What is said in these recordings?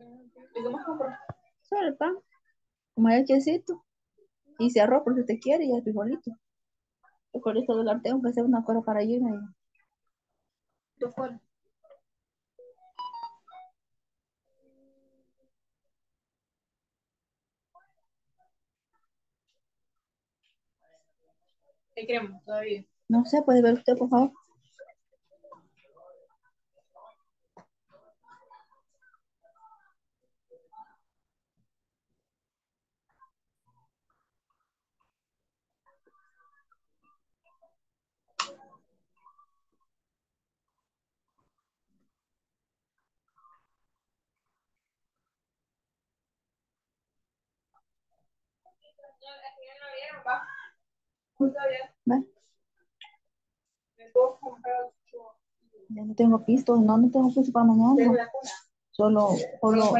¿Y qué más compras? Solo el pan. Como hay quesito. Y si arroz, porque usted quiere, y el frijolito. El frijolito del arte, aunque sea una cosa para irme. Dos colas. ¿Qué queremos todavía? No sé, puede ver usted, por favor. ¿Ve? Ya no tengo pisto, no, no tengo pisto para mañana. Solo, solo.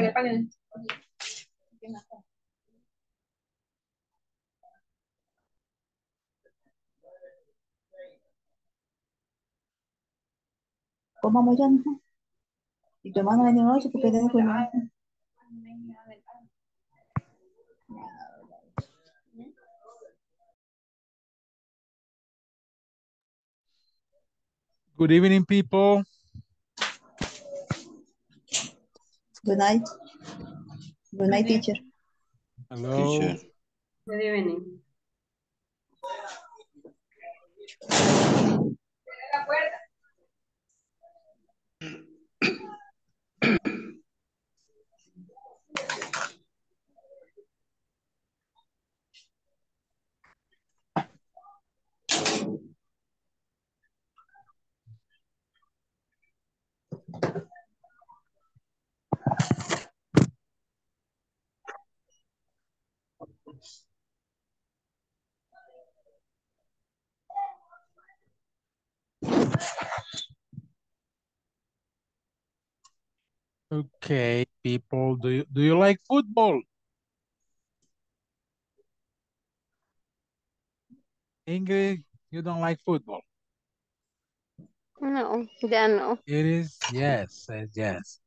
Comamos ya, ¿no? Y tu hermano viene noche porque tiene que Good evening, people. Good night. Good night, teacher. Hello. Teacher. Good evening. Okay, people, do you, do you like football? Ingrid, you don't like football? No, ya no. It is yes, says yes.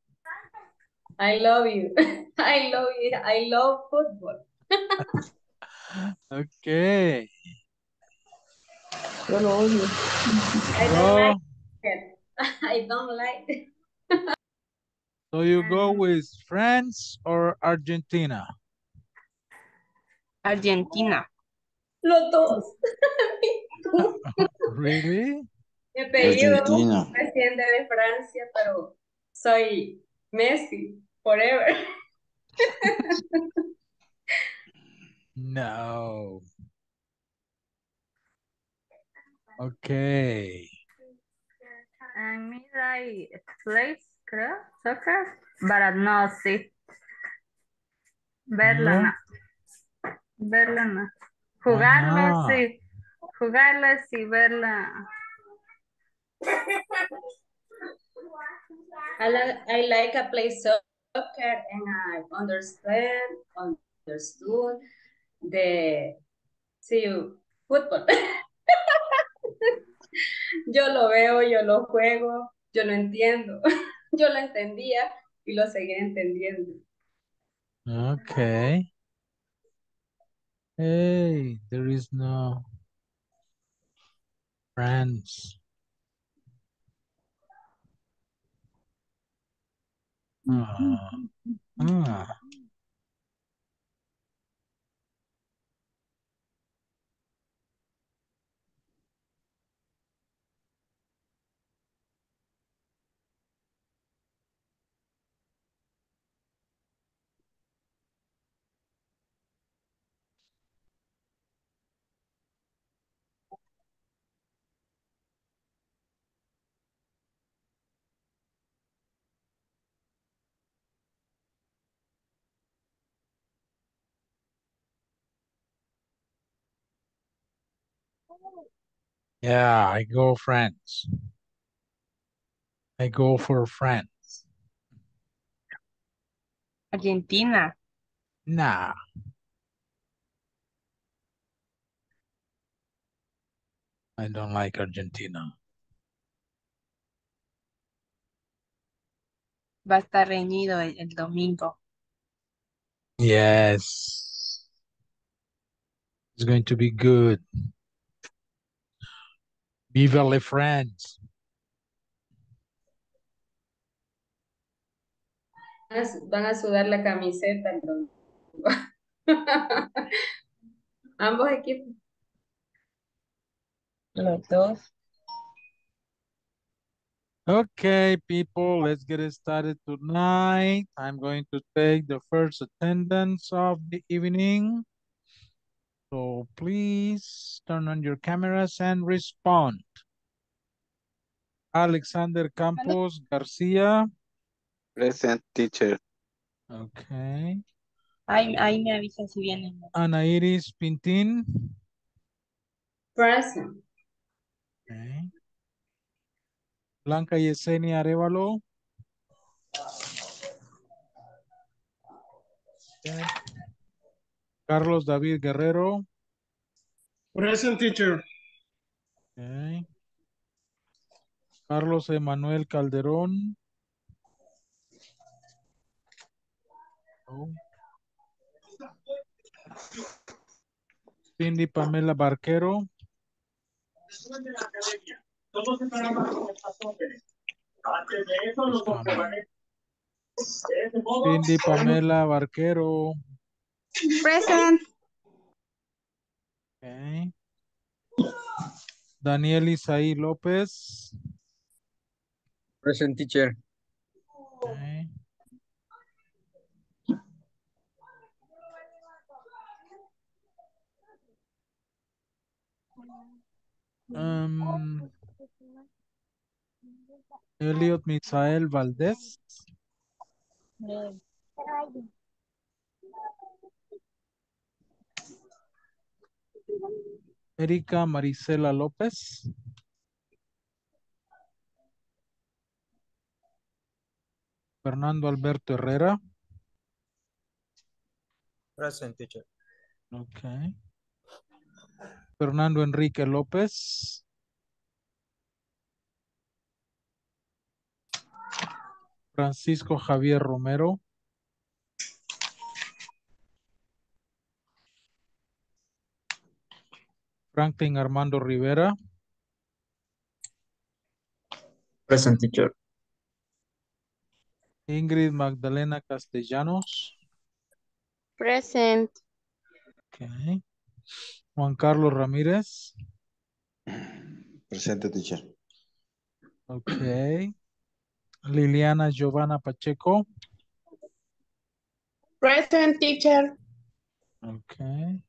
I love you. I love you. I love football. Okay. Yo lo odio. I don't like it. I don't like it. So you go um, with France or Argentina? Argentina. Los dos. Really? Mi apellido Argentina. desciende de Francia, pero soy Messi forever. No. Okay. And me like plays, creo, soccer, but no, sí. Verla, no. Verla, no. Jugarla, Ajá. sí. Jugarla, sí, verla. I like I like to play soccer and I understand understood the see football. yo lo veo, yo lo juego, yo lo entiendo. yo lo entendía y lo seguí entendiendo. Okay. Hey, there is no France. Ah, ah. Yeah, I go France. I go for France. Argentina. Nah. I don't like Argentina. Va a estar reñido el, el domingo. Yes. It's going to be good. Viva le friends. Van a, sudar la camiseta el domingo. Ambos equipos. Los dos. Okay, people, let's get it started tonight. I'm going to take the first attendance of the evening. So please turn on your cameras and respond. Alexander Campos Garcia. Present teacher. Okay. Ahí, ahí me avisan si vienen. Ana Iris Pintin. Present. Okay. Blanca Yesenia Arevalo. Okay. Carlos David Guerrero. Present teacher. Okay. Carlos Emanuel Calderón. Oh. Cindy Pamela Barquero. Cindy Pamela Barquero. Present. Okay. Daniel Isaí López. Present teacher. Okay. Um, Elliot Misael Valdés. Erika Marisela López. Fernando Alberto Herrera. Present teacher. Okay. Fernando Enrique López. Francisco Javier Romero. Franklin Armando Rivera. Present teacher. Ingrid Magdalena Castellanos. Present. Okay. Juan Carlos Ramírez. Present teacher. Okay. Liliana Giovanna Pacheco. Present teacher. Okay.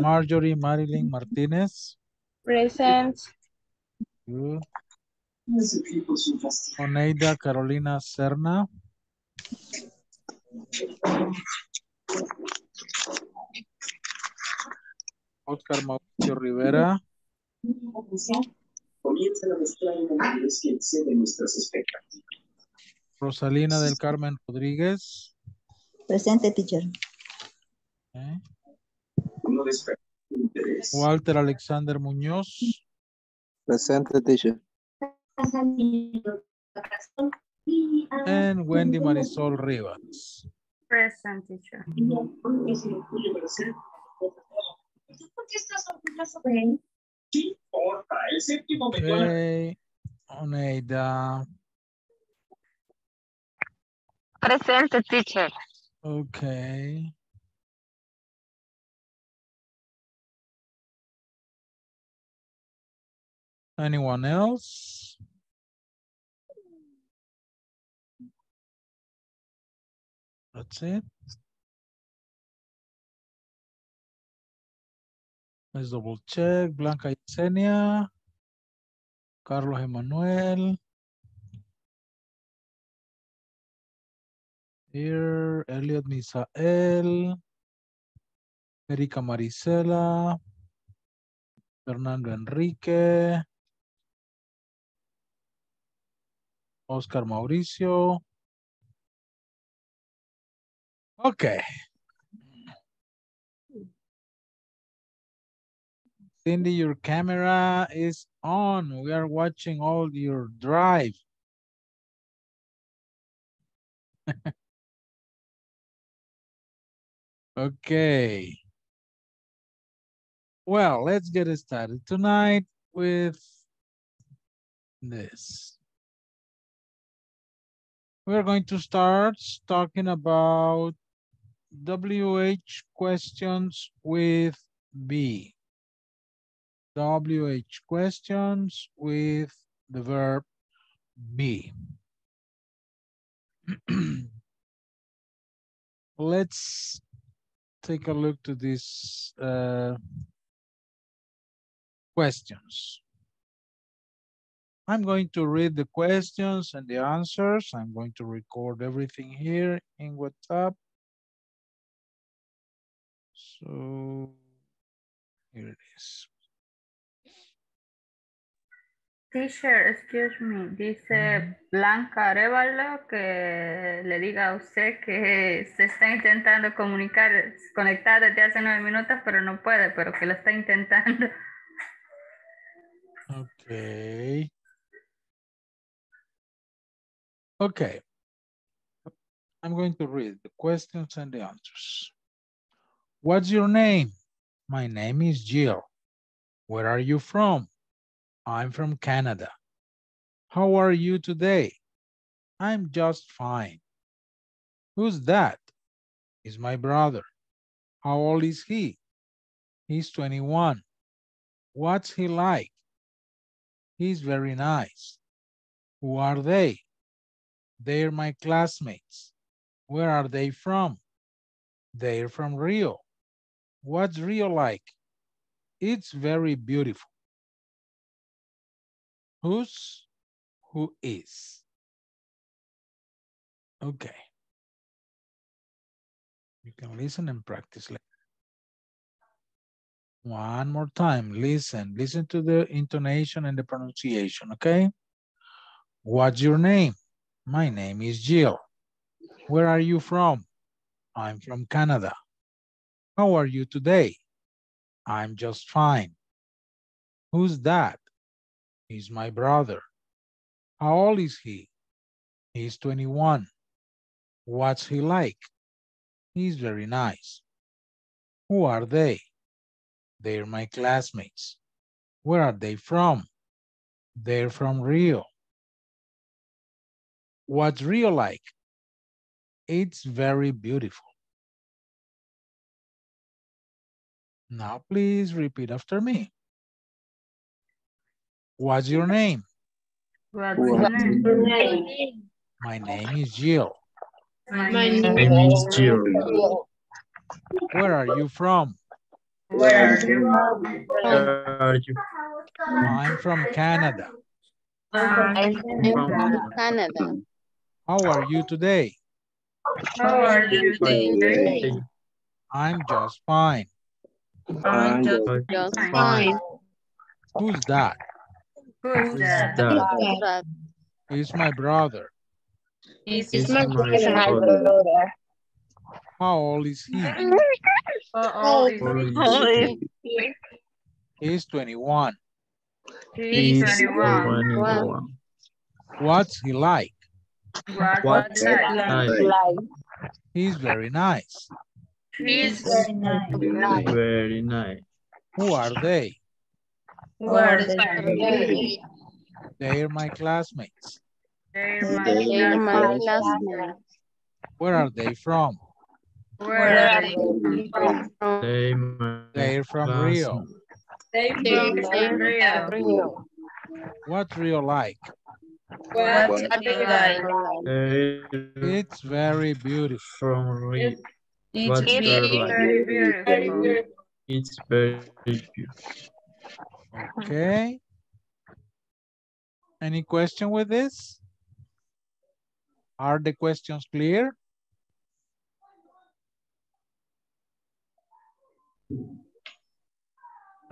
Marjorie Marilyn Martínez. Present. Good. Oneida Carolina Serna. Oscar Mauricio Rivera. Comienza nuestras expectativas. Rosalina del Carmen Rodríguez. Presente, teacher. Walter Alexander Muñoz. Presente, teacher. And Wendy Marisol Rivas. Present, teacher. Presente, teacher. Okay. Anyone else? That's it. Let's double check. Blanca Yesenia. Carlos Emanuel. Here, Elliot Misael. Erika Marisela. Fernando Enrique. Oscar Mauricio. Okay. Cindy, your camera is on. We are watching all your drive. okay. Well, let's get started tonight with this. We're going to start talking about WH questions with be. WH questions with the verb be. Let's take a look to these uh, questions. I'm going to read the questions and the answers. I'm going to record everything here in WhatsApp. So here it is. Teacher, excuse me, dice mm-hmm. Blanca Arevalo que le diga a usted que se está intentando comunicar, conectar desde hace nueve minutos, pero no puede, pero que lo está intentando. Okay. Okay. I'm going to read the questions and the answers. What's your name? My name is Jill. Where are you from? I'm from Canada. How are you today? I'm just fine. Who's that? He's my brother. How old is he? He's 21. What's he like? He's very nice. Who are they? They're my classmates. Where are they from? They're from Rio. What's Rio like? It's very beautiful. Who's, who is? Okay. You can listen and practice later. One more time, listen. Listen to the intonation and the pronunciation, okay? What's your name? My name is Jill. Where are you from? I'm from Canada. How are you today? I'm just fine. Who's that? He's my brother. How old is he? He's 21. What's he like? He's very nice. Who are they? They're my classmates. Where are they from? They're from Rio. What's Rio like? It's very beautiful. Now please repeat after me. What's your name? What's What's your name? My name is Jill. My My name name is is Jill. Where are you from? Where are you Are you I'm from Canada. I'm from Canada. How are you today? How are you today? I'm just fine. I'm just Just fine. fine. Who's that? Who's that? That He's my brother. Is is my my brother. How old is he? Oh, is Holy. He's 21. He's 21. What's he like? What What's was? Like. He's very nice. He's very nice. Very nice. Who are they? Where is that? They They're my classmates. They're my are my classmates. classmates. Where are they from? Where are they from? They my They're from Rio. They They're from from Rio. Rio. What's Rio like? What What's it It's very beautiful. from Rio. It's What's It's their very beautiful. It's very beautiful. Okay. Any question with this? Are the questions clear?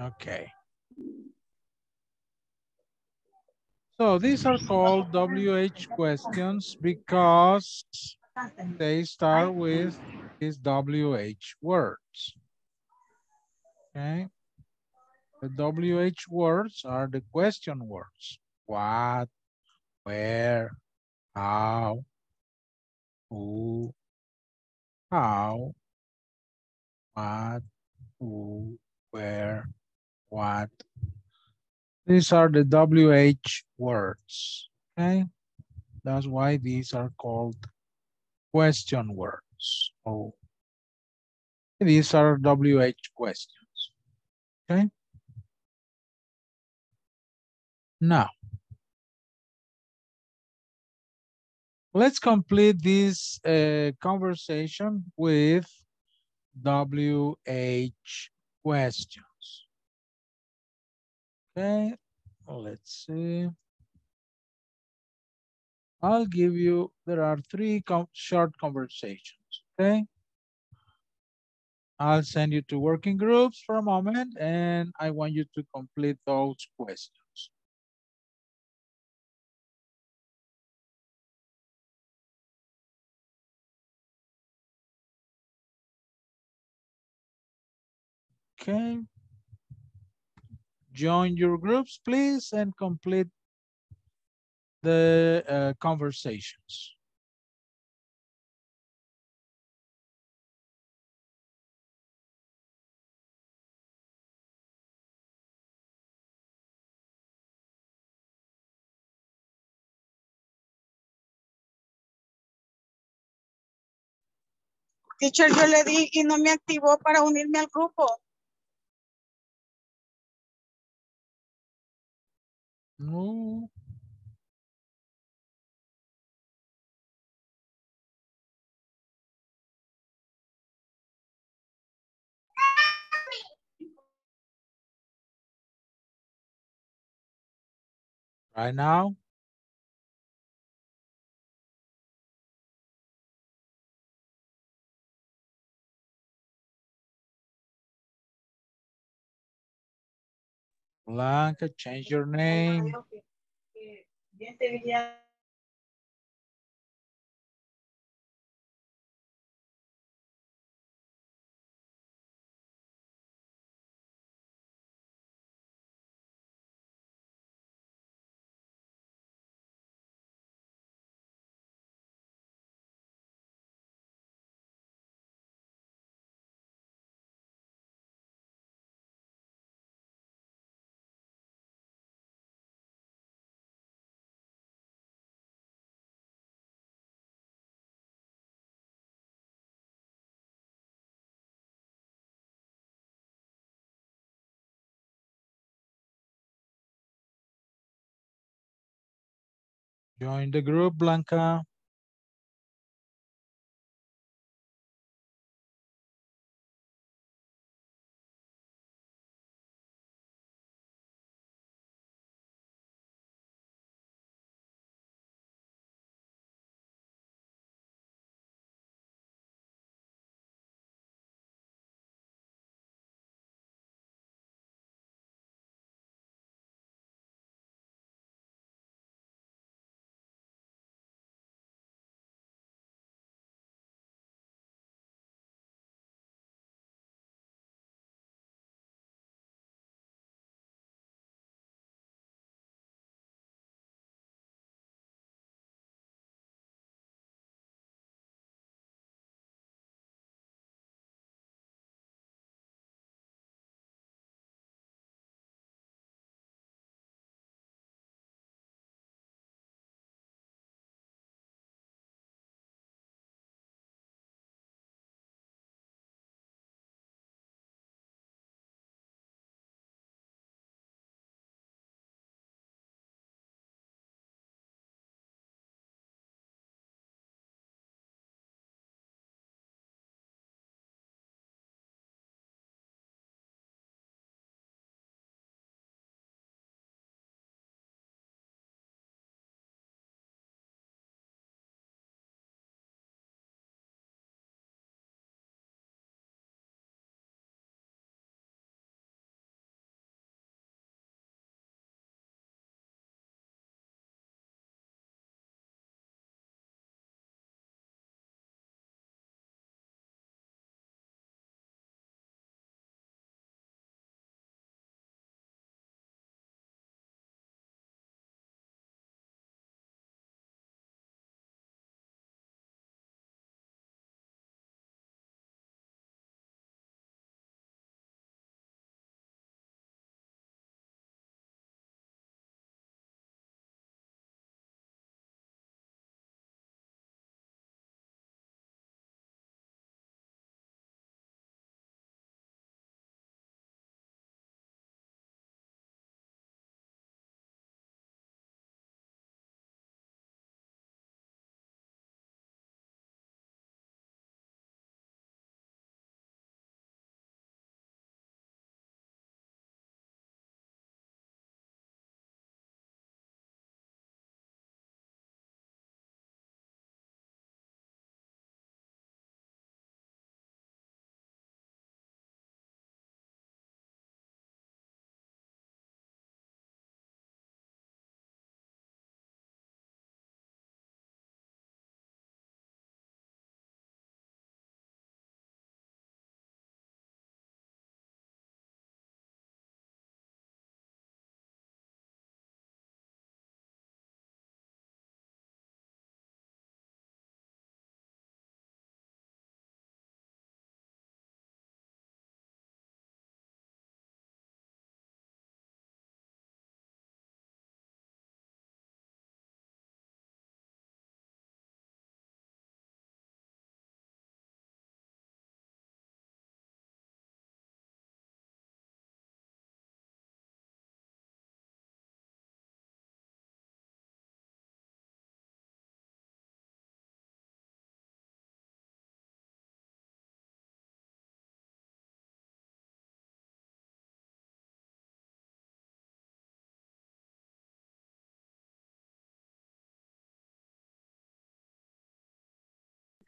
Okay. So these are called WH questions because they start with these WH words. Okay. The WH words are the question words. What, where, how, who, how, what, who, where, what. These are the WH words, okay? That's why these are called question words. Oh, these are WH questions, okay? Now, let's complete this uh, conversation with WH questions. Okay, let's see. I'll give you, there are three com short conversations, okay? I'll send you to working groups for a moment and I want you to complete those questions. Okay. Join your groups, please, and complete the uh, conversations. Teacher, yo le di y no me activó para unirme al grupo. No. Right now? Blanca, change your name. Join the group, Blanca.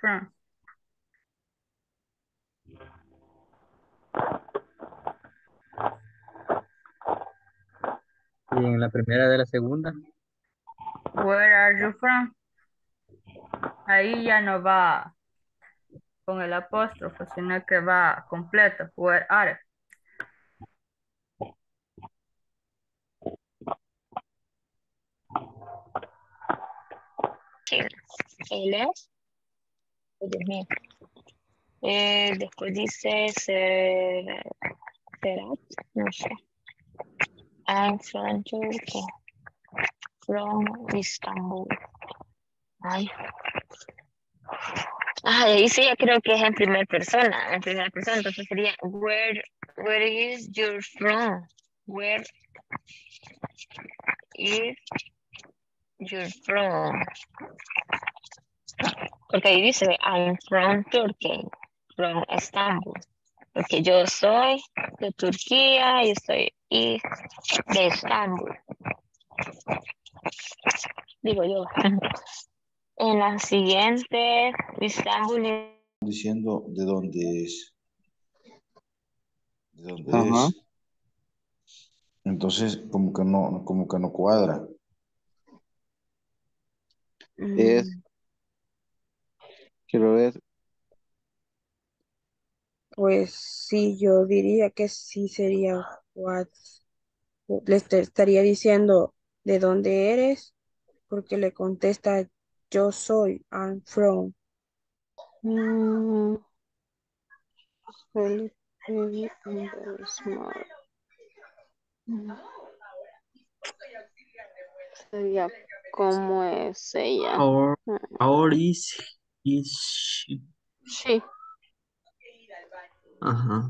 From? Y en la primera de la segunda, Where are you from? Ahí ya no va con el apóstrofo, sino que va completo. Where are? Ay, Dios mío. Eh, después dice ser, Será, no sé. I'm from Turkey. From Istanbul. Ay. Ah, ahí sí ya creo que es en primera persona, en primera persona, entonces sería where, where is your from? Where is your from? Porque ahí dice I'm from Turkey, from Istanbul. Porque yo soy de Turquía y estoy y de Estambul. Digo yo. En la siguiente, Estambul es diciendo de dónde es. De dónde Ajá. es. Entonces, como que no, como que no cuadra. Es, quiero ver, Pues sí, yo diría que sí sería what. Le est- estaría diciendo de dónde eres, porque le contesta yo soy, I'm from. mm, really, really very smart. Mm, Sería, ¿cómo es ella? Mm, or is, is she? Sí, Ajá.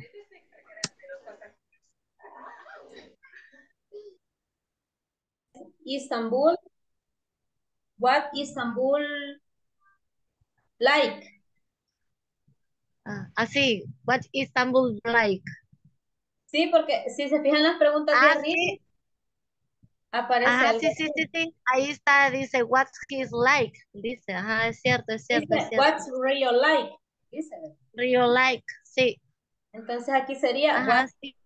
Istanbul. What Istanbul like? Ah, así, what Istanbul like? Sí, porque si se fijan las preguntas de Ah, arriba, sí. Aparece Ajá, algo sí, sí, sí, sí. Ahí está, dice, what's his like? Dice, ajá, es cierto, es cierto, es Dice, cierto. what's real like? Dice. Real like, sí. Entonces aquí sería, Ajá, sí.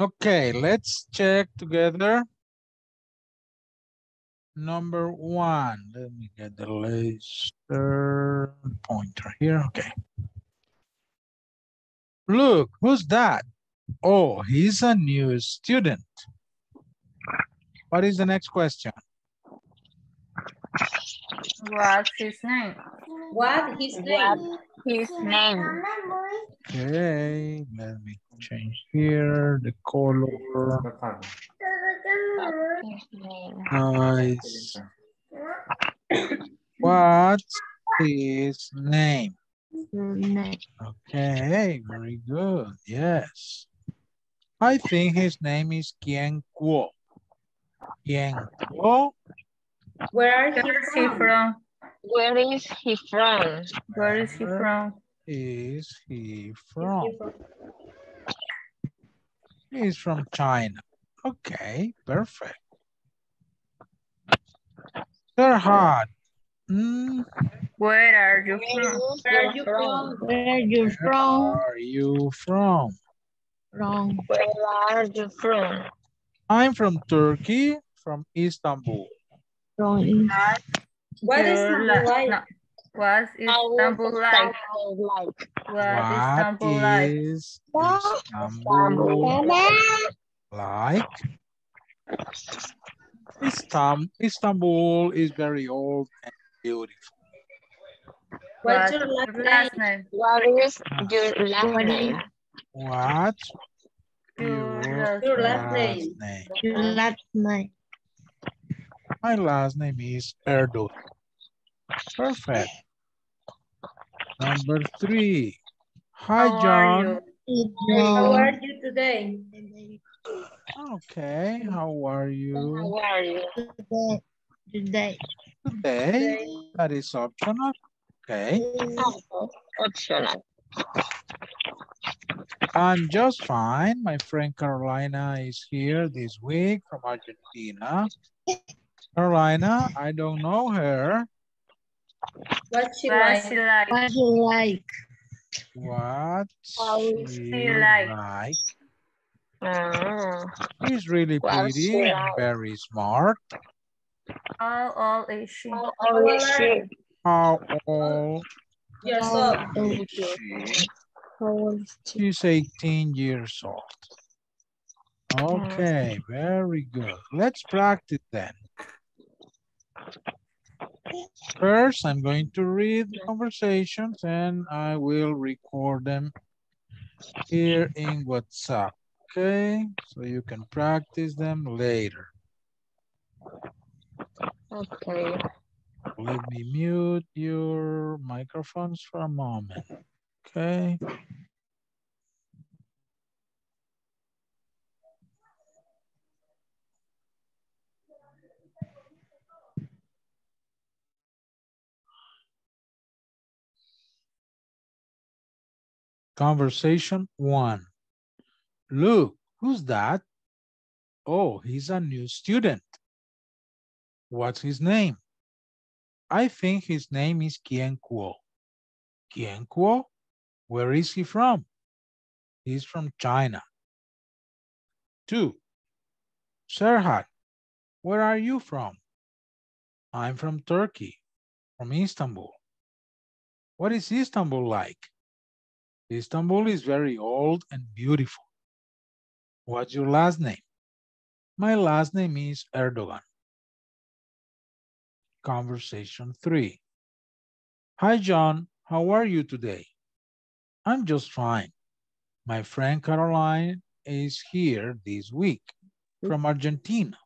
Okay, let's check together. Number one, let me get the laser pointer here, okay. Look, who's that? Oh, he's a new student. What is the next question? What's his name? What his name? His name. Okay, let me change here the color. His name. Nice. What's his name? Name. Okay, very good. Yes. I think his name is Qian Guo. Qian Guo. Where are he Where is he from? from? Where is he from? Where is he from? is he from? He's from China. Okay, perfect. Serhat. Mm, Where are you from? Where are you from? Where are you where from? are you from? From. Where are you from? I'm from Turkey, from Istanbul. From What is Your he la- like? no. What's Istanbul like? like? What is What Istanbul like? is Istanbul like? Istam- Istanbul is very old and beautiful. What's What's your last your name? name? What is your last name? What Your your last Your last last name. name? Your last name. My last name is Erdogan. Perfect. Number three. Hi, How are John. you? How are you today? Okay, how are you How are you Today. today? today? That is optional. Okay, oh, Optional. I'm just fine. My friend Carolina is here this week from Argentina. Carolina, I don't know her. What's she What's like? she like? What you like? What she she like? like? Oh, She's really What's she pretty and like? very smart. How old is she? how old is she? How old Years old. is she? How old is she? She's 18 years old. Mm. Okay, very good. Let's practice then. First, I'm going to read the conversations and I will record them here in WhatsApp. Okay, so you can practice them later. Okay. Let me mute your microphones for a moment. Okay. Conversation one. Look, who's that? Oh, he's a new student. What's his name? I think his name is Qian Kuo. Qian Kuo? Where is he from? He's from China. Two. Serhat, where are you from? I'm from Turkey, from Istanbul. What is Istanbul like? Istanbul is very old and beautiful. What's your last name? My last name is Erdogan. Conversation three. Hi, John. How are you today? I'm just fine. My friend Caroline is here this week from Argentina.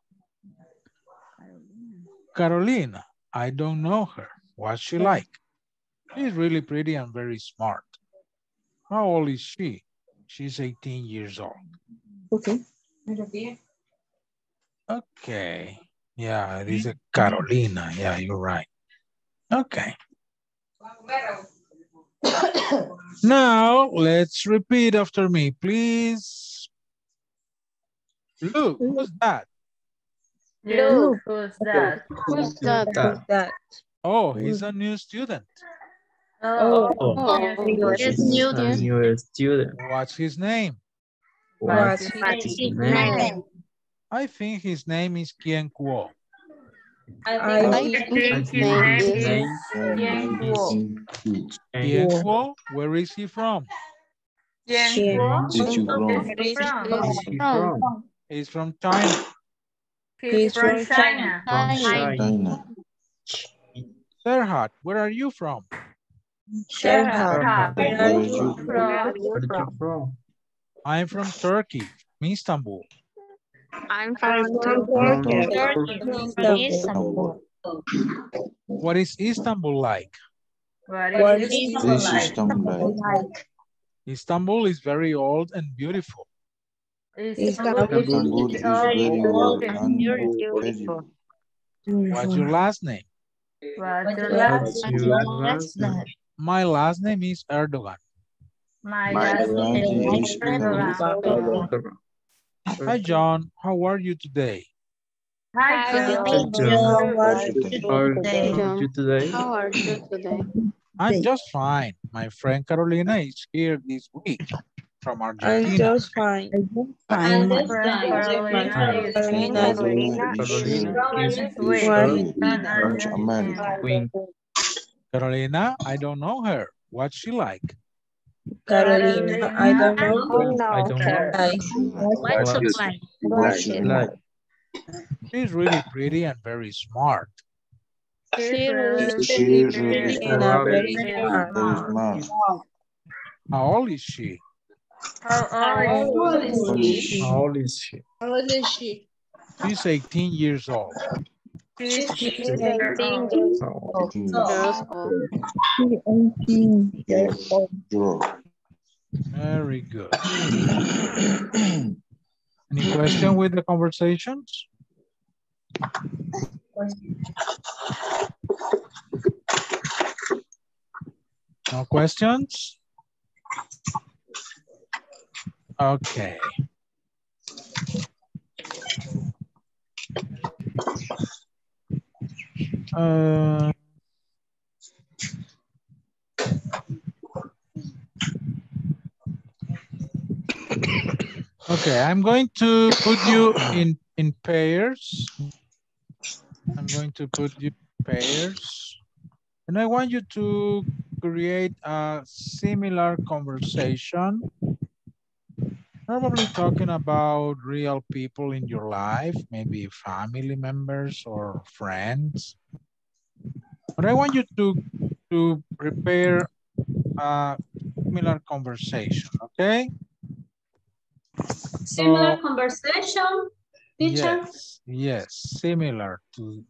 Carolina, I don't know her. What's she like? She's really pretty and very smart. How old is she? She's 18 years old. Okay. Okay. Yeah, it is mm-hmm. a Carolina. Yeah, you're right. Okay. Now, let's repeat after me, please. Look, who's that? Look, who's that? Who's that? Who's that? Oh, he's a new student. Oh, Oh, oh yes, yes, yes. new A new student. What's his name? What's What's his his name? name? I think his name is Quien Kuo. I I think I his name is name Yen Guo. Quien Kuo, where is he from? Chien. Did you from? Where is he oh, from? Oh. He's from China. He's He's from from China. From China. China. Serhat, where are you from? Serhat. Where are you? From Where are you from? I'm from Turkey, Istanbul. I'm from From Turkey. Istanbul. What is Istanbul like? What What is is This Istanbul like. Istanbul is very old and beautiful. Istanbul Istanbul is very old and Beautiful. beautiful. What's your last name? What's your What's last your last name? My last name is Erdogan. My My last last name name is is Erdogan. Hi, John. How are you today? Hi, John. Hi, John. How are you How are you today? How are you today? I'm just fine. My friend Carolina is here this week from I'm Argentina. just fine. I'm just fine. Carolina is Carolina Carolina is Carolina is Wait. Where here in in North Argentina. America. Queen. Carolina, I don't know her. What's she like? Carolina. I don't know. I don't know. Like, What's What- up, like? What's your Like, She's really pretty and very smart. She's really pretty really very smart. smart. How old is she? How old is How old is she? how old is she? How old is she? She's 18 years old. She's She's 18 18 years old. Very good. Any question with the conversations? No questions? Okay. Uh, Okay, I'm going to put you in, in pairs. I'm going to put you pairs. And I want you to create a similar conversation. Probably talking about real people in your life, maybe family members or friends. But I want you to, to prepare a similar conversation, okay? Similar So- conversation, teacher? Yes, yes, similar to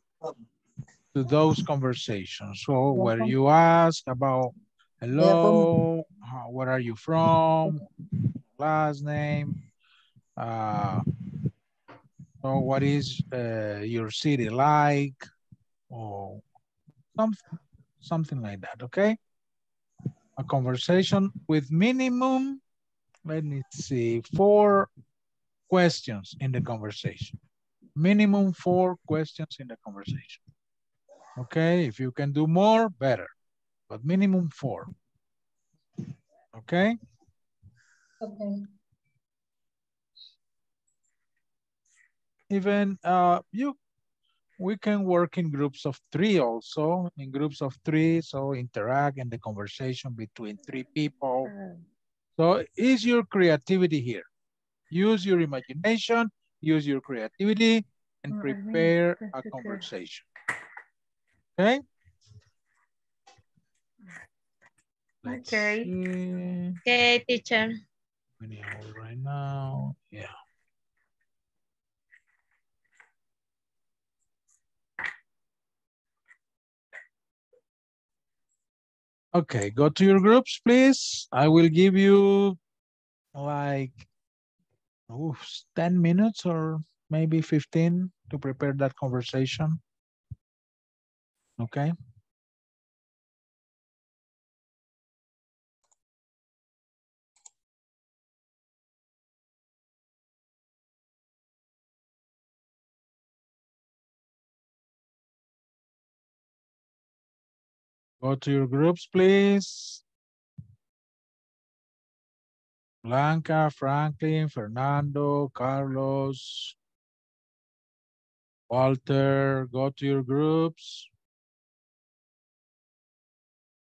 to those conversations. So where you ask about, hello, how, where are you from, last name, uh, so what is uh, your city like, or some, something like that, okay? A conversation with minimum, let me see, four questions in the conversation. Minimum four questions in the conversation. Okay, if you can do more, better, but minimum four. Okay, Okay. even uh, you, we can work in groups of three also, in groups of three, so interact in the conversation between three people. So is your creativity here. Use your imagination, use your creativity, and Mm, I prepare a conversation. Okay? Let's Okay. see. Okay, teacher. Many hours right now. Yeah. Okay, go to your groups, please. I will give you like oof, 10 minutes or maybe 15 to prepare that conversation. Okay. Go to your groups, please. Blanca, Franklin, Fernando, Carlos, Walter, go to your groups.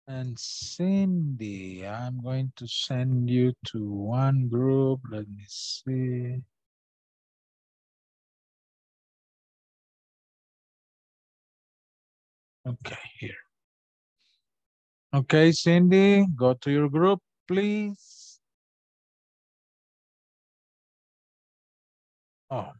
And Cindy, I'm going to send you to one group. Let me see. Okay, here. Okay, Cindy, go to your group, please. Oh,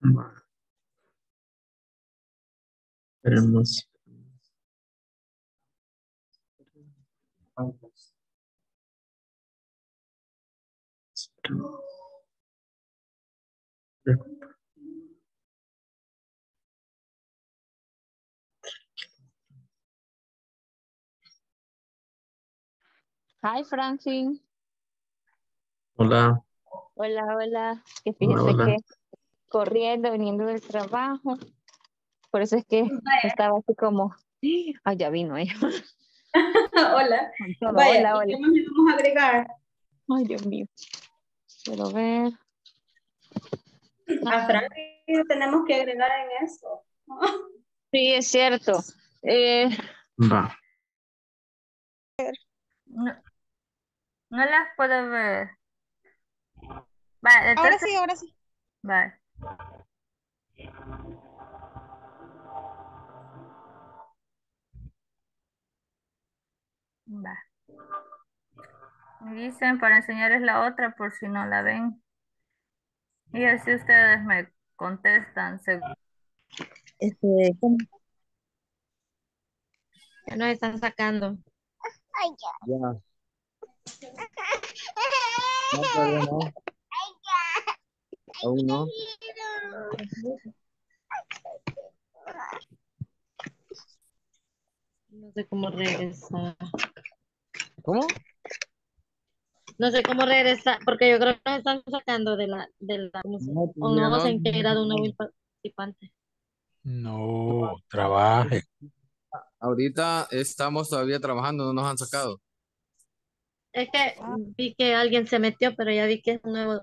Esperemos. Hi, Franklin. Hola. Hola, hola. Que Hola, fíjese hola. que corriendo, viniendo del trabajo. Por eso es que estaba así como, ay, ya vino ella. Hola. Todo, Vaya, hola, ¿y hola. ¿qué más le vamos a agregar? Ay, Dios mío. Quiero ver. A Franklin tenemos que agregar en eso. Sí, es cierto. Eh, Va. No, no las puedo ver. Ahora sí, ahora sí. va. Va. Me Dicen para enseñarles la otra por si no la ven. Y así ustedes me contestan. Este, ¿cómo? Ya nos están sacando. Ya. No, no. Aún no. No sé cómo regresar. ¿Cómo? No sé cómo regresar, porque yo creo que nos están sacando de la, de la, ¿cómo se- No, o no no. ha integrado un nuevo participante. No, trabaje. Ahorita estamos todavía trabajando, no nos han sacado. Es que vi que alguien se metió, pero ya vi que es un nuevo.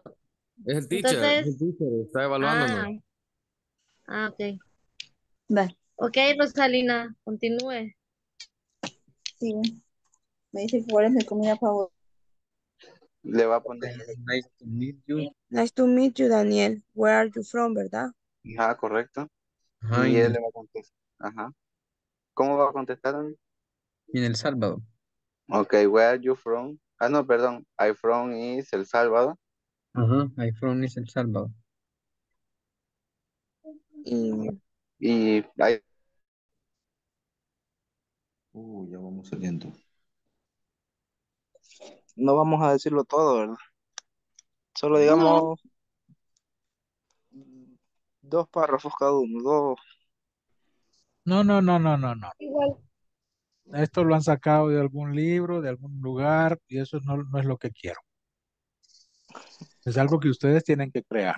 Es el teacher, es el Entonces, teacher, está evaluándonos. ah, ah, ok. Va, Ok, Rosalina, continúe. sí. Me dice cuál es mi comida favorita. Le va a poner. Nice to meet you. Nice to meet you, Daniel. Where are you from, verdad? Ajá, correcto. Ajá, Y en él el, le va a contestar. Ajá. ¿Cómo va a contestar? en El Salvador. Ok, where are you from? Ah, no, perdón. I from is El Salvador. Ajá, I from El Salvador. Y Y I- Uh, ya vamos saliendo. No vamos a decirlo todo, ¿verdad? Solo No, digamos dos párrafos cada uno, dos. No, no, no, no, no, no. igual. Esto lo han sacado de algún libro, de algún lugar, y eso no, no es lo que quiero. Es algo que ustedes tienen que crear.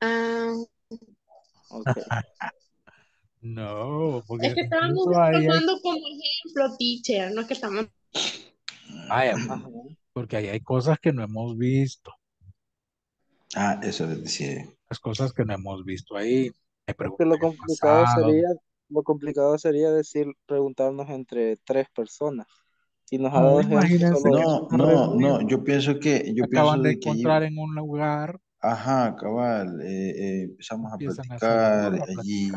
Ah. No, porque Es que hay, usando como ejemplo, teacher, no es que estamos. vaya, porque ahí hay cosas que no hemos visto, Ah, eso les decía. las cosas que no hemos visto ahí. Que lo complicado pasado. sería, lo complicado sería decir, preguntarnos entre tres personas. Y nos ha No, reunión, no, yo pienso que, yo acaban pienso de de que encontrar en un lugar, ajá, cabal, eh, eh, empezamos a platicar a allí,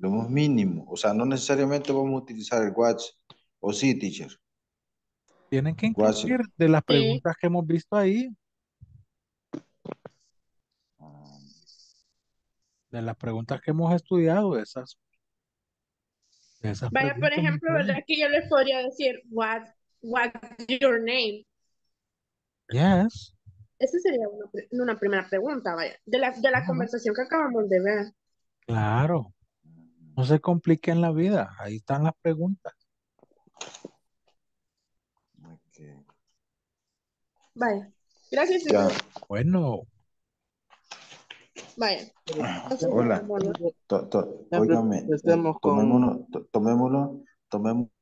lo más mínimo. O sea, no necesariamente vamos a utilizar el WhatsApp. O sí, teacher. Tienen que incluir de las sí. preguntas que hemos visto ahí, Ah, de las preguntas que hemos estudiado, esas, esas Vaya, por ejemplo, ¿me ¿verdad? Que yo les podría decir, what, what's your name? Yes, Esa sería una, una primera pregunta, vaya, de la, de la claro, conversación que acabamos de ver. claro. No se compliquen la vida, ahí están las preguntas. ok. Vaya, gracias, Ya. teacher. Bueno, Vaya. Ah, hola. To, pues, óigame, tomémoslo, tomémoslo, tomémoslo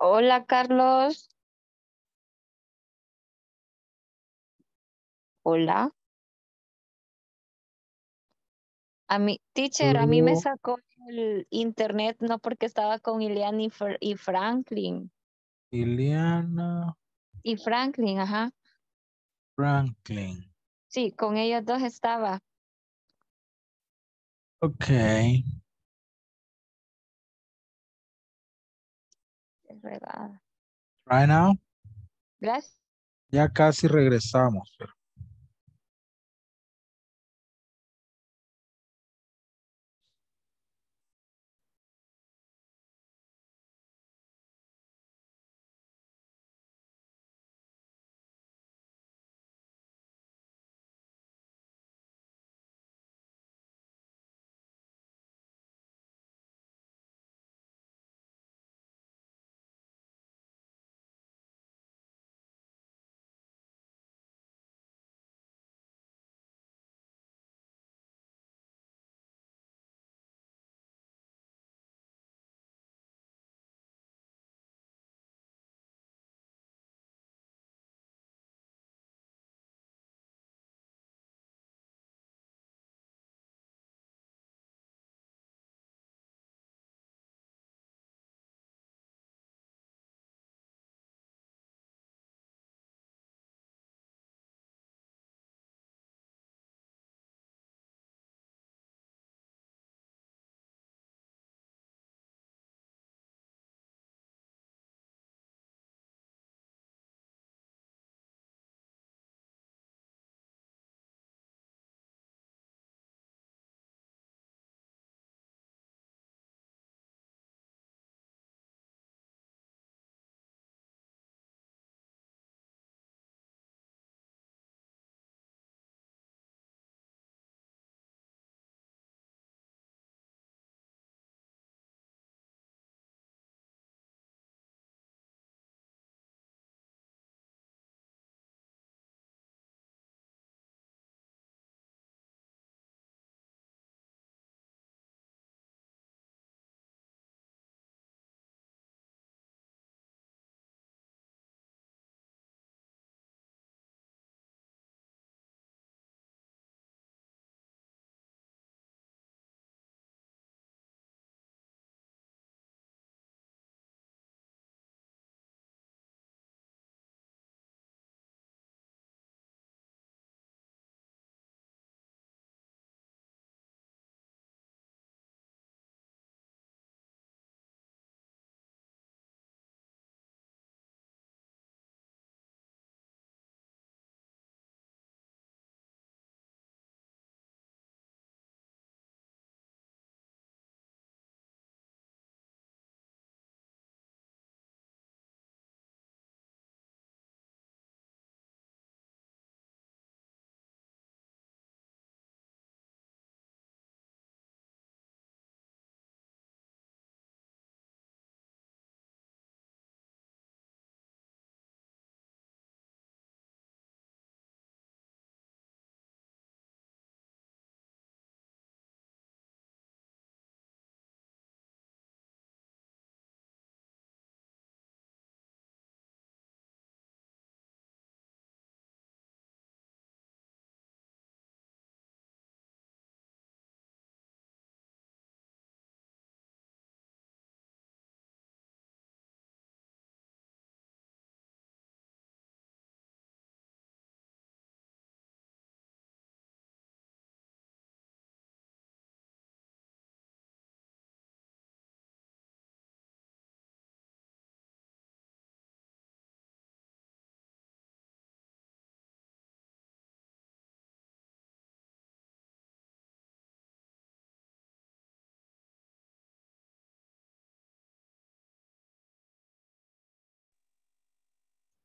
Hola, Carlos. Hola. A mí, teacher, a mí me sacó el internet no porque estaba con Ileana y, Fr- y Franklin. Ileana Y Franklin, ajá. Franklin. Sí, con ellos dos estaba. Okay. Fregada. Right now. Gracias. Ya casi regresamos. pero-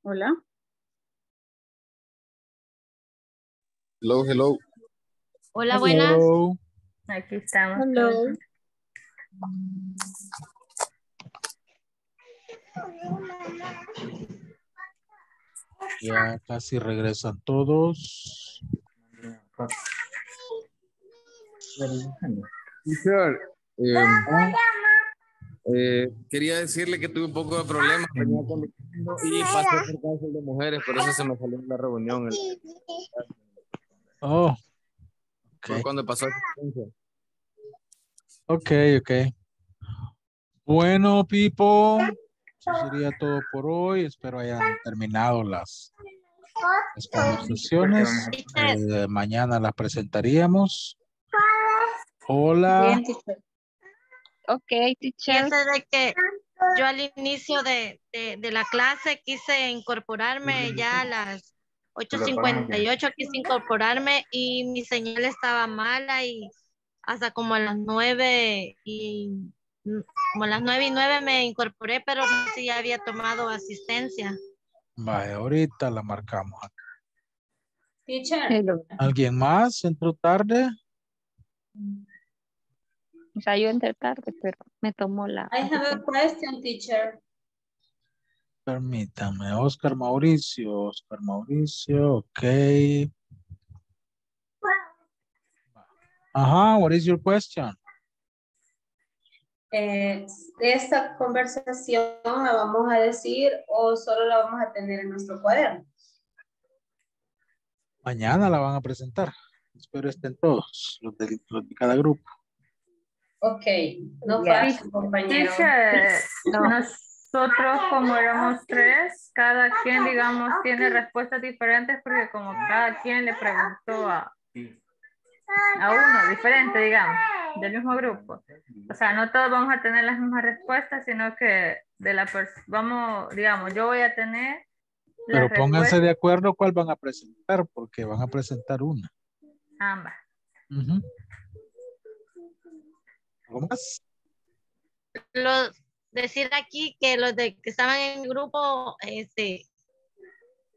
Hola. Hello, hello. Hola, buenas. Hello. Aquí estamos. Hello. todos. Ya casi regresan todos. Em, Eh, quería decirle que tuve un poco de problemas conduciendo y pasé por cárcel de mujeres, por eso se me salió en la reunión. el- Oh, fue cuando pasó experiencia. ok, ok. Bueno, people, eso sería todo por hoy. Espero hayan terminado las, las conversaciones. Eh, mañana las presentaríamos. Hola. Ok, teacher. De que yo al inicio de, de, de la clase quise incorporarme ya a las 8.58, quise incorporarme y mi señal estaba mala y hasta como a las 9 y como a las 9 y 9 me incorporé, pero no sé si ya había tomado asistencia. Vaya, ahorita la marcamos. Teacher. ¿Alguien más entró tarde? O sea, yo entré tarde, pero me tomó la... I have a question, teacher. Permítame, Oscar Mauricio, Oscar Mauricio, ok. Ajá, what is your question? Eh, ¿Esta conversación la vamos a decir o solo la vamos a tener en nuestro cuaderno? Mañana la van a presentar. Espero estén todos, los de, los de cada grupo. Ok, no fácil, compañero. Teacher, nosotros como éramos tres, cada quien, digamos, tiene respuestas diferentes porque como cada quien le preguntó a, a uno diferente, digamos, del mismo grupo. O sea, no todos vamos a tener las mismas respuestas, sino que de la vamos, digamos, yo voy a tener Pero pónganse de acuerdo cuál van a presentar, porque van a presentar una. ambas. Ujú. ¿Algo más? Los, decir aquí que los de que estaban en el grupo, este,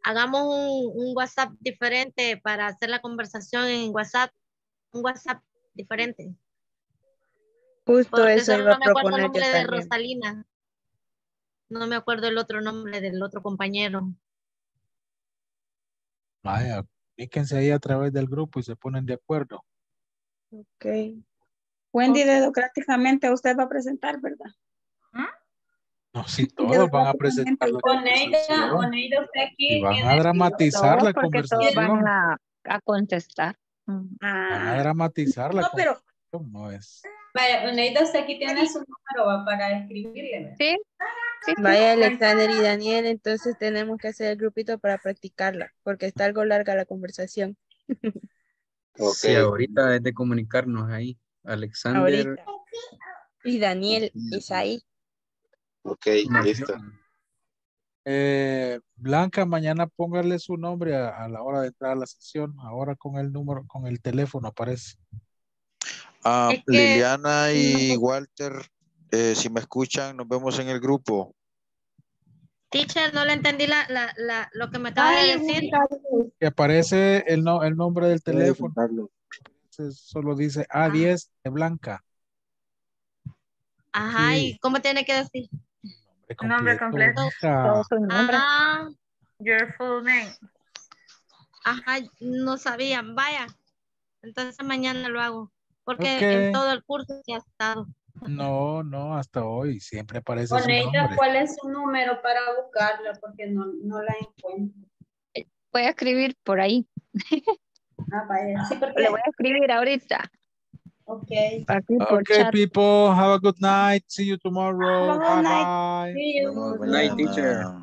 hagamos un, un WhatsApp diferente para hacer la conversación en WhatsApp, un WhatsApp diferente. Justo Porque eso iba no me acuerdo el nombre de también. Rosalina. No me acuerdo el otro nombre del otro compañero. Vaya, comuníquense ahí a través del grupo y se ponen de acuerdo. Ok. Wendy, democráticamente usted va a presentar, ¿verdad? No, si todos van a presentar la Oneida, conversación Oneida, usted aquí y van a dramatizar la porque todos conversación. van a, a contestar. Van a dramatizar la No, pero- conversación, no es. Vaya, Oneida, usted aquí tiene su número para escribirle. Sí. Vaya Alexander y Daniel, entonces tenemos que hacer el grupito para practicarla, porque está algo larga la conversación. Sí, ahorita es de comunicarnos ahí. Alexander. Ahorita. Y Daniel, Isaí. Ok, listo. Eh, Blanca, mañana póngale su nombre a, a la hora de entrar a la sesión. Ahora con el número, con el teléfono aparece. Ah, Es que- Liliana y Walter, eh, si me escuchan, nos vemos en el grupo. Teacher, no le entendí la, la, la, lo que me acaba de decir. Que aparece el, no- el nombre del teléfono. Solo dice A10 de Blanca. Ajá, Sí. ¿y cómo tiene que decir? Nombre completo. Blanca. Ah, Your full name. ajá, no sabía. Vaya, entonces mañana lo hago. Porque en todo el curso ya ha estado. No, no, hasta hoy. Siempre aparece su Oneida, nombre. ¿cuál es su número para buscarla? Porque no, no la encuentro. Voy a escribir por ahí. Ah, vaya. Sí, porque... Le voy a escribir ahorita. Okay, chat. people, have a good night. See you tomorrow. Have a good Bye night. bye. See you. Good night, teacher.